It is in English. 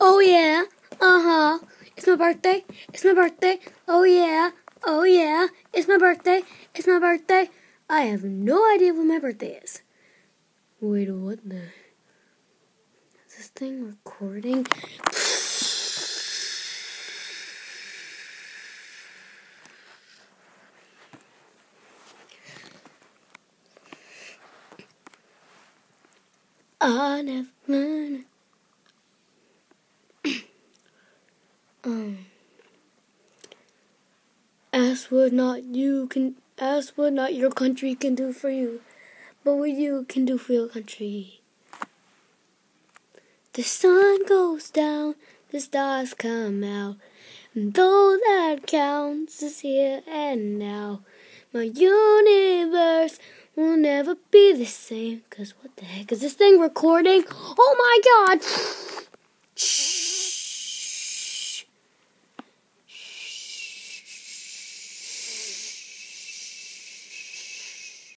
Oh yeah. Uh huh. It's my birthday. It's my birthday. Oh yeah. Oh yeah. It's my birthday. It's my birthday. I have no idea what my birthday is. Wait, what the? Is this thing recording? I never um, ask what not you can, ask what not your country can do for you, but what you can do for your country. The sun goes down, the stars come out, and though that counts is here and now. My universe will never be the same. Cause what the heck is this thing recording? Oh my god!